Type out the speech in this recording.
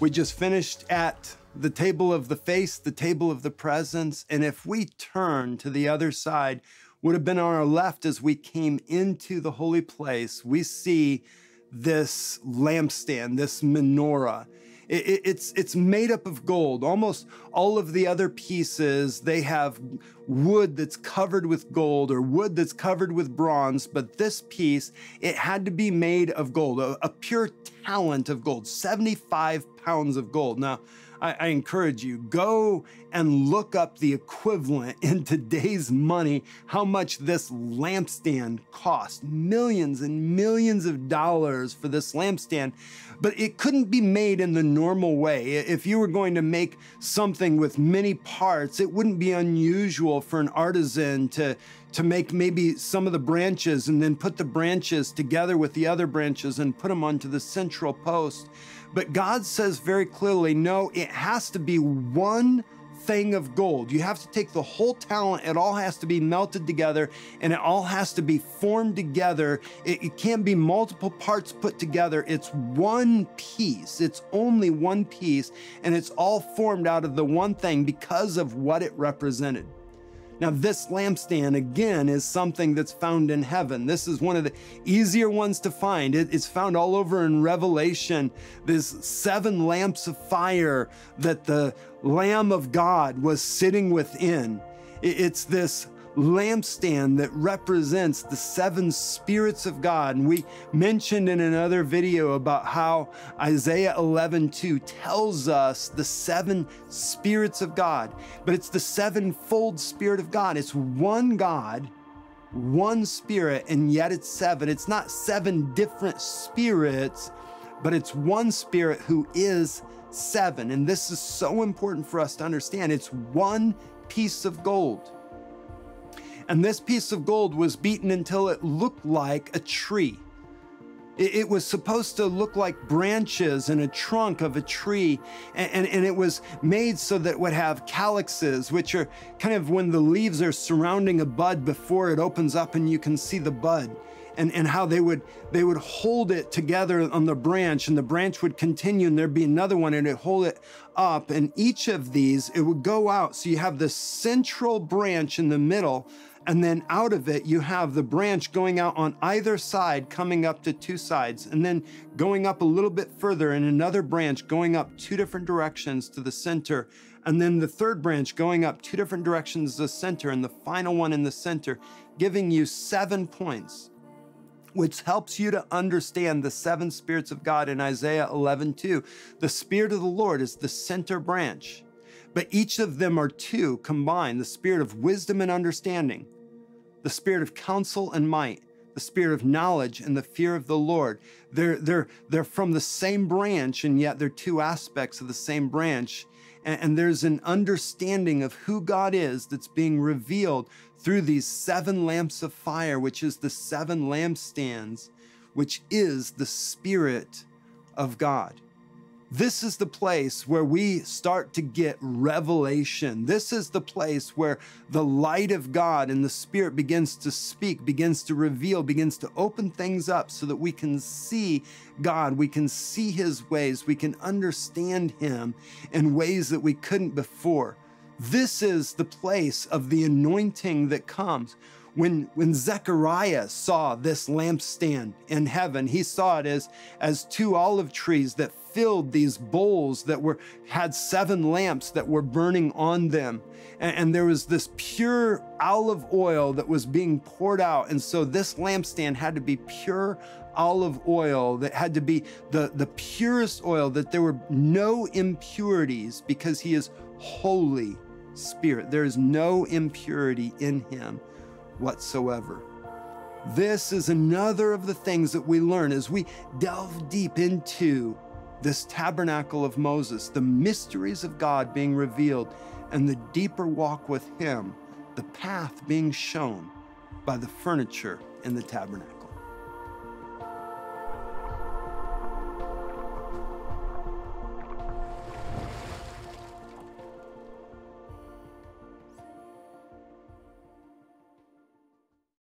We just finished at the table of the face, the table of the presence. And if we turn to the other side, would have been on our left as we came into the holy place, we see this lampstand, this menorah. It, it, it's it's made up of gold. Almost all of the other pieces they have wood that's covered with gold or wood that's covered with bronze, but this piece it had to be made of gold, a, a pure talent of gold, 75 pounds of gold. Now I, I encourage you, go and look up the equivalent in today's money, how much this lampstand cost. Millions and millions of dollars for this lampstand, but it couldn't be made in the normal way. If you were going to make something with many parts, it wouldn't be unusual for an artisan to, to make maybe some of the branches and then put the branches together with the other branches and put them onto the central post. But God says very clearly, no, it has to be one thing of gold. You have to take the whole talent, it all has to be melted together and it all has to be formed together. It, it, can't be multiple parts put together. It's one piece, it's only one piece, and it's all formed out of the one thing because of what it represented. Now, this lampstand, again, is something that's found in heaven. This is one of the easier ones to find. It's found all over in Revelation. There's seven lamps of fire that the Lamb of God was sitting within. It's this lampstand that represents the seven spirits of God. And we mentioned in another video about how Isaiah 11:2 tells us the seven spirits of God, but it's the sevenfold spirit of God. It's one God, one spirit, and yet it's seven. It's not seven different spirits, but it's one spirit who is seven. And this is so important for us to understand. It's one piece of gold. And this piece of gold was beaten until it looked like a tree. It, was supposed to look like branches and a trunk of a tree. And, and, and, it was made so that it would have calyxes, which are kind of when the leaves are surrounding a bud before it opens up and you can see the bud. And, and how they would they would hold it together on the branch and the branch would continue and there'd be another one and it'd hold it up and each of these it would go out so you have the central branch in the middle and then out of it, you have the branch going out on either side, coming up to two sides, and then going up a little bit further, and another branch going up two different directions to the center, and then the third branch going up two different directions to the center, and the final one in the center, giving you seven points, which helps you to understand the seven spirits of God in Isaiah 11 2. The Spirit of the Lord is the center branch but each of them are two combined the spirit of wisdom and understanding, the spirit of counsel and might, the spirit of knowledge and the fear of the Lord. They're, they're, they're from the same branch, and yet they're two aspects of the same branch. And, and there's an understanding of who God is that's being revealed through these seven lamps of fire, which is the seven lampstands, which is the Spirit of God. This is the place where we start to get revelation. This is the place where the light of God and the Spirit begins to speak, begins to reveal, begins to open things up so that we can see God, we can see His ways, we can understand Him in ways that we couldn't before. This is the place of the anointing that comes when, when Zechariah saw this lampstand in heaven, he saw it as, as two olive trees that filled these bowls that were had seven lamps that were burning on them. And, and there was this pure olive oil that was being poured out. And so this lampstand had to be pure olive oil that had to be the, the purest oil, that there were no impurities because he is holy spirit. There is no impurity in him whatsoever. This is another of the things that we learn as we delve deep into this tabernacle of Moses, the mysteries of God being revealed, and the deeper walk with Him, the path being shown by the furniture in the tabernacle.